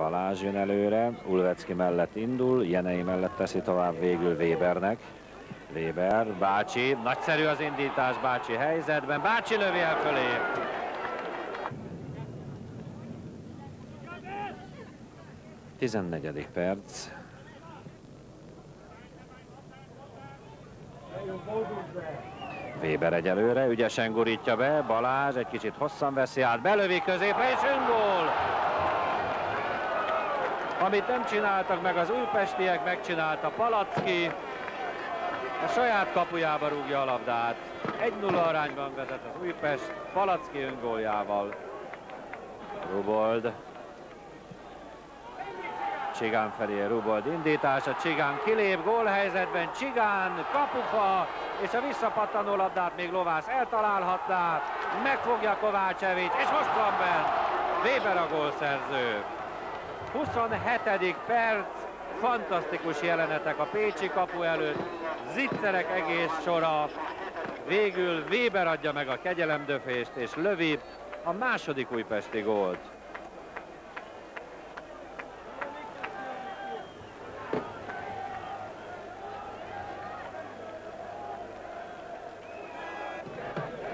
Balázs jön előre, Ulvecki mellett indul, Jenei mellett teszi tovább végül Webernek. Weber, Bácsi, nagyszerű az indítás Bácsi helyzetben, Bácsi lövi el fölé. Tizennegyedik perc. Weber egyelőre, ügyesen gurítja be, Balázs egy kicsit hosszan veszi át, belövi középre és öngól! Amit nem csináltak meg az újpestiek, megcsinálta Palacki. A saját kapujába rúgja a labdát. 1-0 arányban vezet az Újpest Palacki öngóljával. Rubold. Csigán felé Rubold indítása, Csigán kilép gólhelyzetben, Csigán kapufa, és a visszapattanó labdát még Lovász eltalálhatná, megfogja Kovácsevics, és most van bent Weber a gólszerző. 27. perc, fantasztikus jelenetek a Pécsi kapu előtt, zicserek egész sora, végül Weber adja meg a kegyelemdöfést és lövi a második újpesti gólt.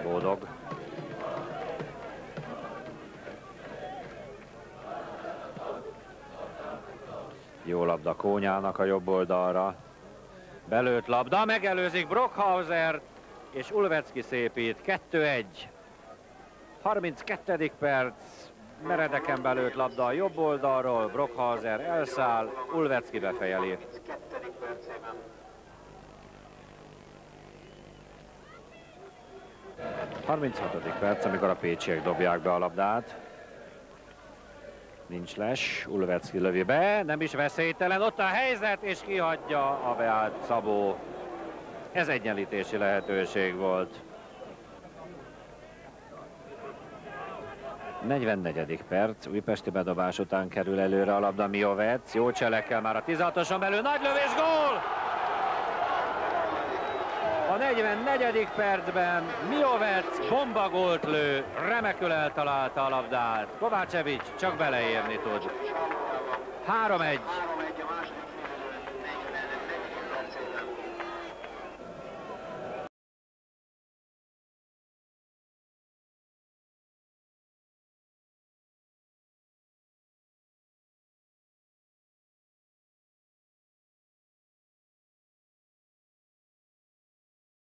Bódog. Jó labda Kónyának a jobb oldalra. Belőtt labda, megelőzik Brockhauser és Ulvecki szépít. 2-1. 32. perc. Meredeken belőtt labda a jobb oldalról, Brockhauser elszáll, Ulvecki befejeli. 36. perc, amikor a pécsiek dobják be a labdát. Nincs les, Ulvecki lövi be, nem is veszélytelen, ott a helyzet, és kihagyja a beállt Szabó. Ez egyenlítési lehetőség volt. 44. perc, újpesti bedobás után kerül előre a labda Miovec, jó cselekkel már a 16-oson belül, nagy lövés, gól! A 44. percben Miovec bombagolt lő, remekül eltalálta a labdát. Kovácsevics csak beleérni tud. 3-1.